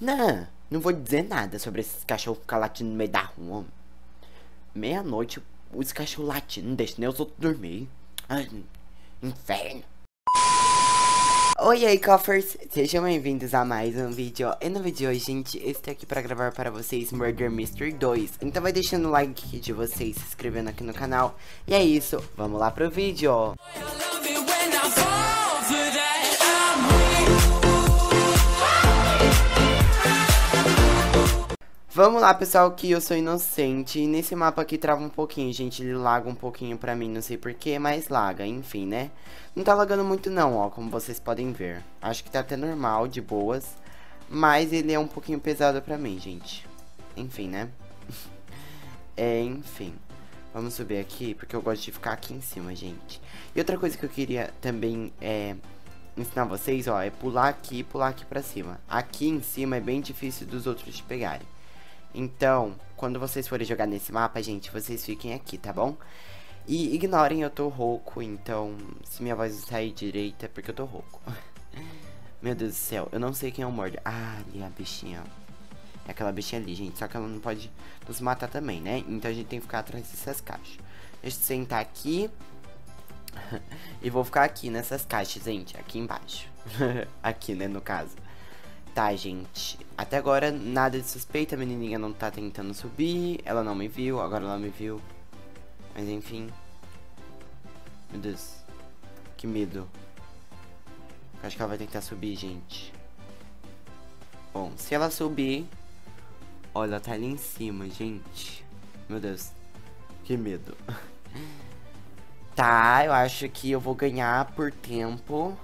Não, não vou dizer nada sobre esses cachorros ficar latindo no meio da rua. Meia-noite, os cachorros latindo, não deixam nem os outros dormir. Ai, inferno. Oi aí, Coffers! Sejam bem-vindos a mais um vídeo. E no vídeo de hoje, gente, estou aqui para gravar para vocês Murder Mystery 2. Então vai deixando o like de vocês, se inscrevendo aqui no canal. E é isso, vamos lá pro vídeo! Vamos lá, pessoal, que eu sou inocente. E nesse mapa aqui trava um pouquinho, gente. Ele laga um pouquinho pra mim, não sei porquê, mas laga, enfim, né? Não tá lagando muito não, ó, como vocês podem ver. Acho que tá até normal, de boas. Mas ele é um pouquinho pesado pra mim, gente. Enfim, né? é, enfim. Vamos subir aqui, porque eu gosto de ficar aqui em cima, gente. E outra coisa que eu queria também é ensinar vocês, ó, é pular aqui e pular aqui pra cima. Aqui em cima é bem difícil dos outros pegarem. Então, quando vocês forem jogar nesse mapa, gente, vocês fiquem aqui, tá bom? E ignorem, eu tô rouco, então se minha voz sair direita é porque eu tô rouco. Meu Deus do céu, eu não sei quem é o Mordor. Ah, ali é a bichinha, É aquela bichinha ali, gente. Só que ela não pode nos matar também, né? Então a gente tem que ficar atrás dessas caixas. Deixa eu sentar aqui. e vou ficar aqui nessas caixas, gente. Aqui embaixo. aqui, né, no caso. Tá, gente. Até agora, nada de suspeita. A menininha não tá tentando subir. Ela não me viu. Agora ela me viu. Mas, enfim. Meu Deus. Que medo. Acho que ela vai tentar subir, gente. Bom, se ela subir... Olha, ela tá ali em cima, gente. Meu Deus. Que medo. tá, eu acho que eu vou ganhar por tempo.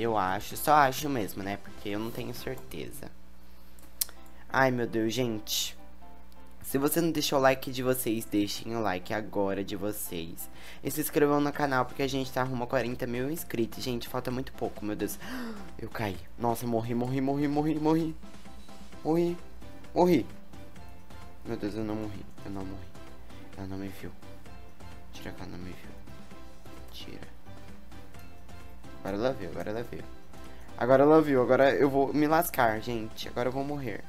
Eu acho, só acho mesmo, né? Porque eu não tenho certeza. Ai, meu Deus, gente. Se você não deixou o like de vocês, deixem o like agora de vocês. E se inscrevam no canal, porque a gente tá rumo a 40 mil inscritos. Gente, falta muito pouco, meu Deus. Eu caí. Nossa, morri, morri, morri, morri, morri. Morri. Morri. Meu Deus, eu não morri. Eu não morri. Ela não me viu. Tira que ela não me viu. Tira. Agora ela viu, agora ela viu. Agora ela viu, agora eu vou me lascar, gente. Agora eu vou morrer.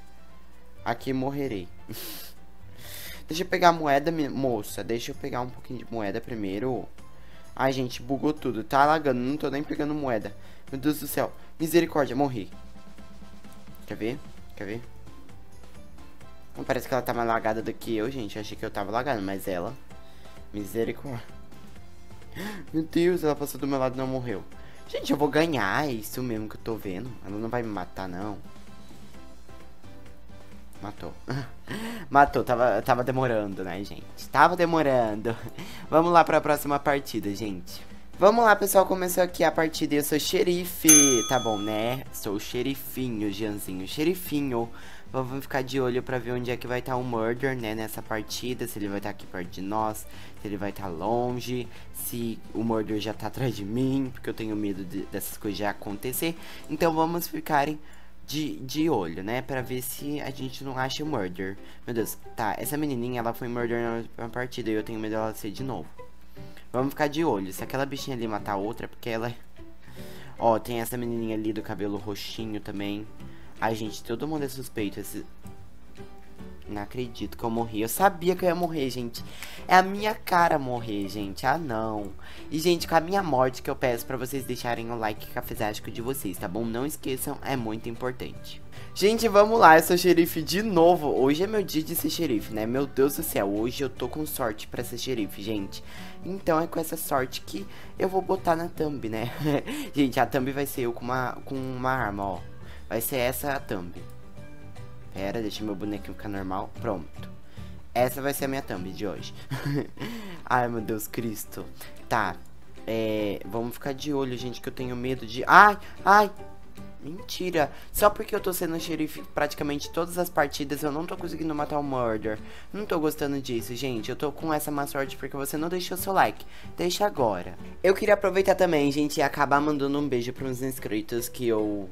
Aqui morrerei. deixa eu pegar a moeda, moça. Deixa eu pegar um pouquinho de moeda primeiro. Ai, gente, bugou tudo. Tá lagando, não tô nem pegando moeda. Meu Deus do céu. Misericórdia, morri. Quer ver? Quer ver? Não parece que ela tá mais lagada do que eu, gente. Achei que eu tava lagado, mas ela... Misericórdia. Meu Deus, ela passou do meu lado e não morreu. Gente, eu vou ganhar, é isso mesmo que eu tô vendo. Ela não vai me matar, não. Matou. Matou, tava, tava demorando, né, gente? Tava demorando. Vamos lá pra próxima partida, gente. Vamos lá, pessoal, começou aqui a partida eu sou xerife, tá bom, né? Sou xerifinho, Janzinho, xerifinho. Vamos ficar de olho pra ver onde é que vai estar tá o Murder, né, nessa partida. Se ele vai estar tá aqui perto de nós, se ele vai estar tá longe, se o Murder já tá atrás de mim, porque eu tenho medo de, dessas coisas já acontecer. Então vamos ficarem de, de olho, né, pra ver se a gente não acha o Murder. Meu Deus, tá, essa menininha, ela foi Murder na partida e eu tenho medo dela ser de novo. Vamos ficar de olho. Se aquela bichinha ali matar outra, porque ela... É Ó, tem essa menininha ali do cabelo roxinho também. Ai, gente, todo mundo é suspeito. Esse... Não acredito que eu morri. Eu sabia que eu ia morrer, gente. É a minha cara morrer, gente. Ah, não. E, gente, com a minha morte que eu peço pra vocês deixarem o like cafezástico de vocês, tá bom? Não esqueçam, é muito importante. Gente, vamos lá, eu sou xerife de novo. Hoje é meu dia de ser xerife, né? Meu Deus do céu, hoje eu tô com sorte pra ser xerife, gente. Então é com essa sorte que eu vou botar na thumb, né? gente, a thumb vai ser eu com uma, com uma arma, ó. Vai ser essa a thumb. Pera, deixa meu bonequinho ficar normal. Pronto. Essa vai ser a minha thumb de hoje. Ai, meu Deus Cristo. Tá. É, vamos ficar de olho, gente, que eu tenho medo de... Ai, ai. Mentira. Só porque eu tô sendo xerife praticamente todas as partidas, eu não tô conseguindo matar o Murder. Não tô gostando disso, gente. Eu tô com essa má sorte porque você não deixou seu like. Deixa agora. Eu queria aproveitar também, gente, e acabar mandando um beijo pros inscritos que eu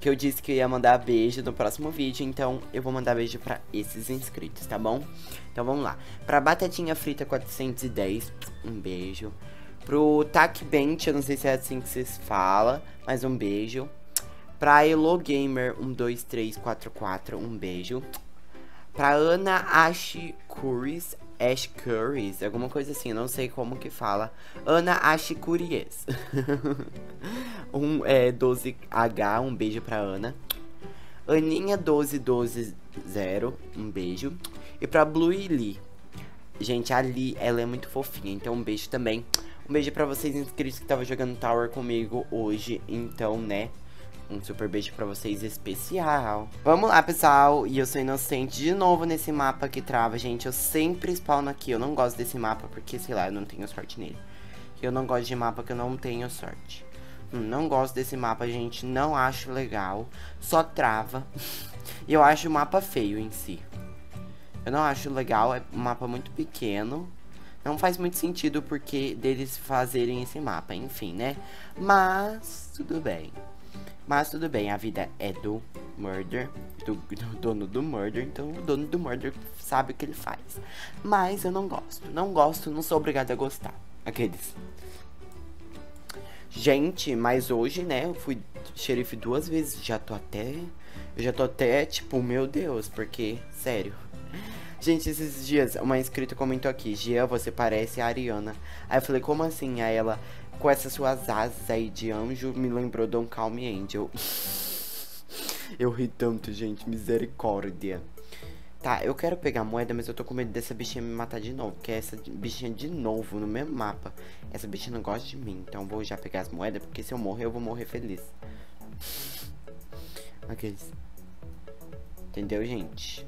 que eu disse que eu ia mandar beijo no próximo vídeo, então eu vou mandar beijo pra esses inscritos, tá bom? Então vamos lá. Pra Batatinha Frita 410, um beijo. Pro Tac Bench, eu não sei se é assim que vocês falam, mas um beijo. Pra Elo Gamer 12344, um beijo. Pra Ana Ashikuris, Ashkuris, alguma coisa assim, não sei como que fala. Ana Ashikuries. um é 12H, um beijo pra Ana. Aninha 12120, um beijo. E pra Blue Lee. Gente, a Lee, ela é muito fofinha, então um beijo também. Um beijo pra vocês inscritos que estavam jogando Tower comigo hoje, então, né? Um super beijo pra vocês especial. Vamos lá, pessoal. E eu sou inocente de novo nesse mapa que trava, gente. Eu sempre spawno aqui. Eu não gosto desse mapa porque, sei lá, eu não tenho sorte nele. Eu não gosto de mapa que eu não tenho sorte. Hum, não gosto desse mapa, gente. Não acho legal. Só trava. e eu acho o mapa feio em si. Eu não acho legal. É um mapa muito pequeno. Não faz muito sentido porque deles fazerem esse mapa, enfim, né? Mas, tudo bem. Mas tudo bem, a vida é do Murder, do, do, dono do Murder, então o dono do Murder sabe o que ele faz. Mas eu não gosto, não gosto, não sou obrigado a gostar. Aqueles. Gente, mas hoje, né, eu fui xerife duas vezes, já tô até. Eu já tô até, tipo, meu Deus, porque, sério. Gente, esses dias, uma inscrita comentou aqui, Gia, você parece a Ariana. Aí eu falei, como assim? Aí ela, com essas suas asas aí de anjo, me lembrou Don Calm Angel. eu ri tanto, gente, misericórdia. Tá, eu quero pegar a moeda, mas eu tô com medo dessa bichinha me matar de novo. Que é essa bichinha de novo, no mesmo mapa. Essa bichinha não gosta de mim, então vou já pegar as moedas, porque se eu morrer, eu vou morrer feliz. Aqueles. Entendeu, gente?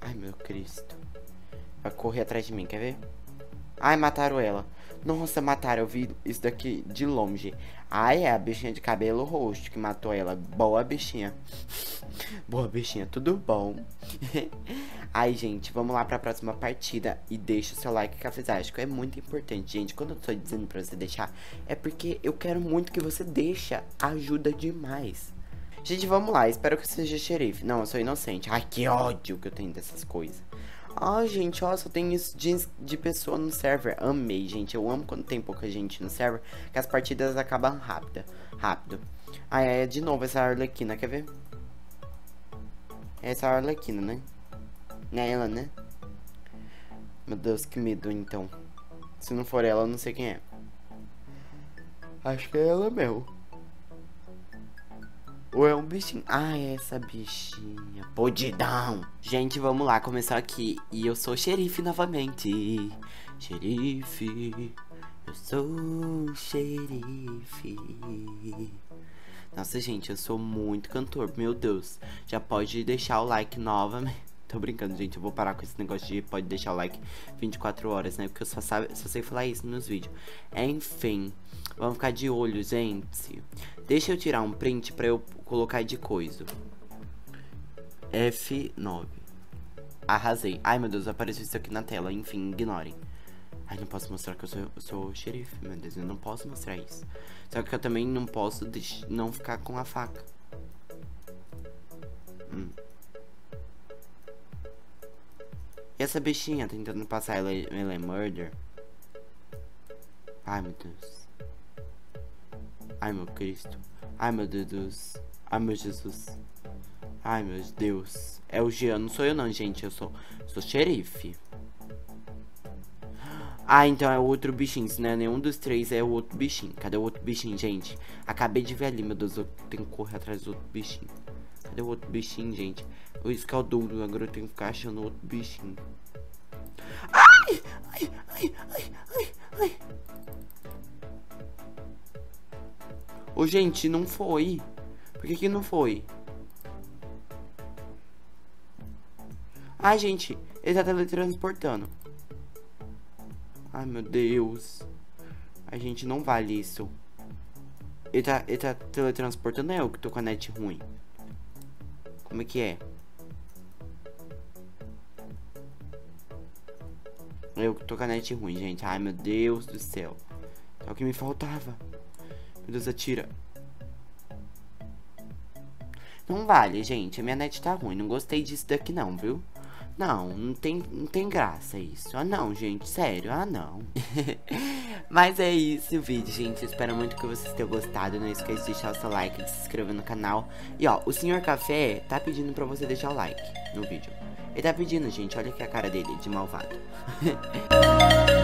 Ai, meu Cristo. Vai correr atrás de mim, quer ver? Ai, mataram ela. Nossa, mataram. Eu vi isso daqui de longe. Ai, é a bichinha de cabelo roxo que matou ela. Boa bichinha. Boa bichinha, tudo bom? Ai, gente, vamos lá pra próxima partida. E deixa o seu like cafezástico. É muito importante, gente. Quando eu tô dizendo pra você deixar, é porque eu quero muito que você deixa. Ajuda demais. Gente, vamos lá. Espero que seja xerife. Não, eu sou inocente. Ai, que ódio que eu tenho dessas coisas. Ai, gente, ó, só tem isso de, de pessoa no server. Amei, gente. Eu amo quando tem pouca gente no server. Que as partidas acabam rápida, rápido. Ah, é de novo essa Arlequina, quer ver? Essa Arlequina, né? É ela, né? Meu Deus, que medo, então. Se não for ela, eu não sei quem é. Acho que é ela mesmo. Ou é um bichinho? Ah, é essa bichinha. Podidão. Gente, vamos lá, começar aqui. E eu sou xerife novamente. Xerife. Eu sou xerife. Nossa, gente, eu sou muito cantor. Meu Deus. Já pode deixar o like novamente. Tô brincando, gente. Eu vou parar com esse negócio de pode deixar o like 24 horas, né? Porque eu só, sabe, só sei falar isso nos vídeos. Enfim. Vamos ficar de olho, gente. Deixa eu tirar um print pra eu colocar de coisa. F9. Arrasei. Ai, meu Deus, apareceu isso aqui na tela. Enfim, ignorem. Ai, não posso mostrar que eu sou, eu sou xerife. Meu Deus, eu não posso mostrar isso. Só que eu também não posso não ficar com a faca. Hum. E essa bichinha tentando passar ela, ela é murder? Ai, meu Deus. Ai, meu Cristo. Ai, meu Deus. Ai, meu Jesus. Ai, meu Deus. É o Jean. Não sou eu não, gente. Eu sou, sou xerife. Ah, então é o outro bichinho. Se não é nenhum dos três, é o outro bichinho. Cadê o outro bichinho, gente? Acabei de ver ali, meu Deus. Eu tenho que correr atrás do outro bichinho. Cadê o outro bichinho, gente? O escaldouro. Agora eu tenho que ficar achando o outro bichinho. Ai, ai, ai, Ô, gente, não foi. Por que que não foi? Ai, gente, ele tá teletransportando. Ai, meu Deus. A gente não vale isso. Ele tá, ele tá teletransportando, é eu que tô com a net ruim. Como é que é? Eu que tô com a net ruim, gente. Ai, meu Deus do céu. É o que me faltava. Meu Deus, atira. Não vale, gente. A minha net tá ruim. Não gostei disso daqui não, viu? Não, não tem, não tem graça isso. Ah, não, gente, sério, ah, não. Mas é isso o vídeo, gente. espero muito que vocês tenham gostado. Não esqueça de deixar o seu like, de se inscrever no canal. E ó, o Senhor Café tá pedindo pra você deixar o like no vídeo. Ele tá pedindo, gente. Olha aqui a cara dele, de malvado.